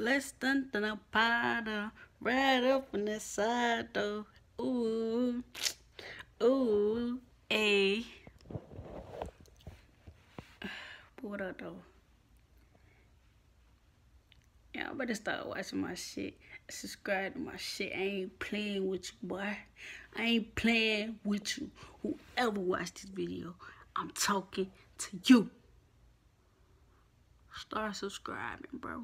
Let's dun dun a powder right up on the side though. Ooh, ooh, a. What up though? Y'all better start watching my shit. Subscribe to my shit. I ain't playing with you, boy. I ain't playing with you. Whoever watched this video, I'm talking to you. Start subscribing, bro.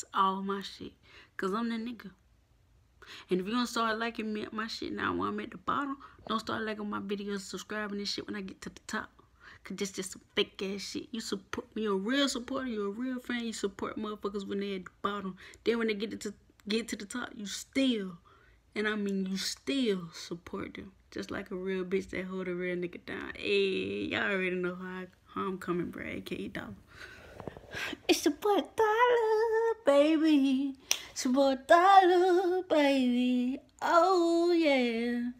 To all my shit. Cause I'm the nigga. And if you don't start liking me at my shit now while I'm at the bottom, don't start liking my videos, subscribing and shit when I get to the top. Cause this just some fake ass shit. You support me, you're a real supporter, you're a real fan. You support motherfuckers when they're at the bottom. Then when they get to get to the top, you still, and I mean you still support them. Just like a real bitch that hold a real nigga down. Hey, y'all already know how, I, how I'm coming, Brad K. Dolla. It's a boy Dolla, baby. It's a boy Dolla, baby. Oh, yeah.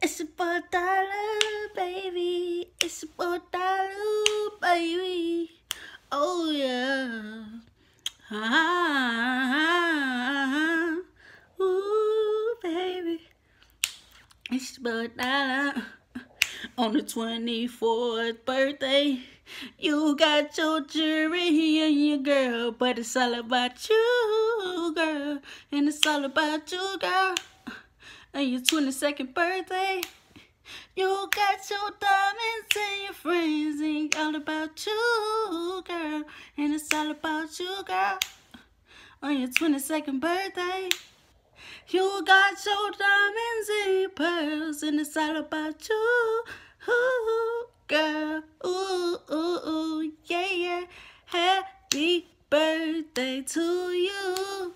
It's a boy Dolla, baby. It's a boy Dolla, baby. Oh, yeah. Ah, ooh, baby. It's a boy Dolla. On the 24th birthday, you got your jury and your girl, but it's all about you, girl. And it's all about you, girl. And your 22nd birthday, you got your diamonds and your friends, and all about you, girl. And it's all about you, girl. On your 22nd birthday, you got your diamonds and your pearls, and it's all about you, birthday to you.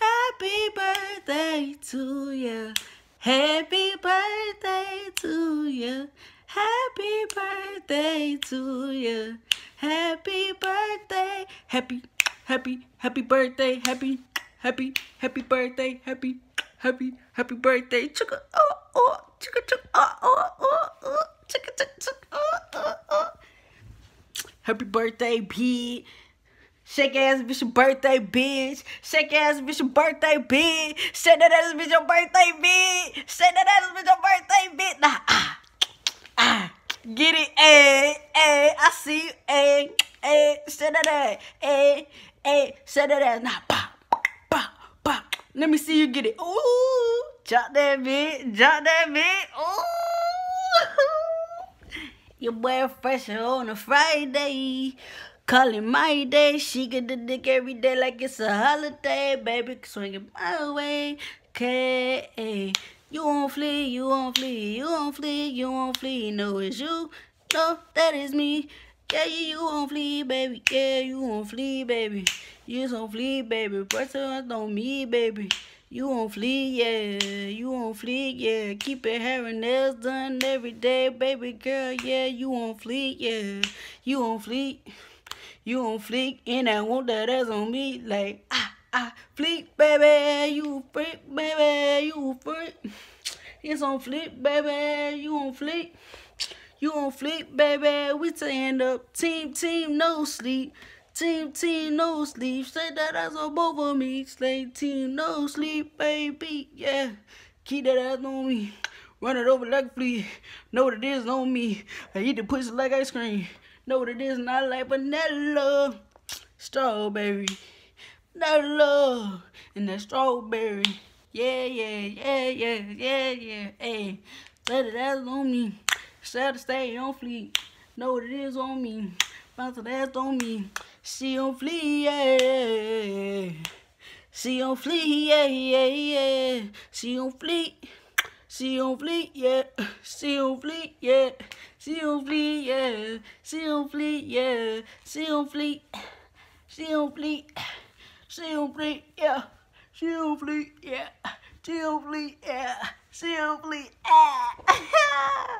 Happy birthday to you. Happy birthday to you. Happy birthday to you. Happy birthday. Happy, happy, happy birthday. Happy happy, happy birthday, happy, happy, happy birthday, chicka, oh, oh, chicka, chicka, oh, oh, oh, oh, chicka, chicka, chicka, oh, oh, oh. Happy birthday, Pete. Shake ass bitch your birthday, bitch. Shake ass bitch your birthday, bitch. Shake that ass bitch your birthday, bitch. Shake that ass bitch your birthday, bitch. Nah, ah, ah. ah. Get it, ayy, ayy. I see you, eh, ayy, ayy. Shake that ass, ayy, ayy. Shake that ass, nah, pop. pop, pop. Let me see you get it. Ooh, drop that bit, drop that bit. Ooh. Your boy fresh on a Friday. Calling my day. She get the dick every day like it's a holiday. Baby, swing it my way. Okay. You won't flee, you won't flee, you won't flee, you won't flee. No, it's you. No, that is me. Yeah, you won't flee, baby. Yeah, you won't flee, baby. You won't flee, baby. Pressure on me, baby. You won't flee, yeah. You won't flee, yeah. Keep your hair and nails done every day, baby girl. Yeah, you won't flee, yeah. You won't flee. You won't flee, and I want that ass on me like ah ah fleek, baby. You freak, baby. You freak. It's on fleek, baby. You on fleek. You on fleek, baby. We stand up. Team, team, no sleep. Team, team, no sleep. Say that ass on both of me. Slay team, no sleep, baby. Yeah. Keep that ass on me. Run it over like a flea. Know what it is on me. I eat the pussy like ice cream. Know what it is, not like vanilla. Strawberry. Vanilla. And that strawberry. Yeah, yeah, yeah, yeah, yeah, yeah. Hey, let it ass on me. To stay on fleek. Know what it is on me. Bounce ass on me. She on fleek, yeah. She on fleek, yeah, yeah, yeah. She on fleek. She on fleek, yeah. She on fleek, yeah. She on fleek, yeah. She on fleek, yeah. She on fleek. She on fleek. She on fleek, yeah. She on fleek, yeah. She on fleek, yeah. She on fleek, yeah.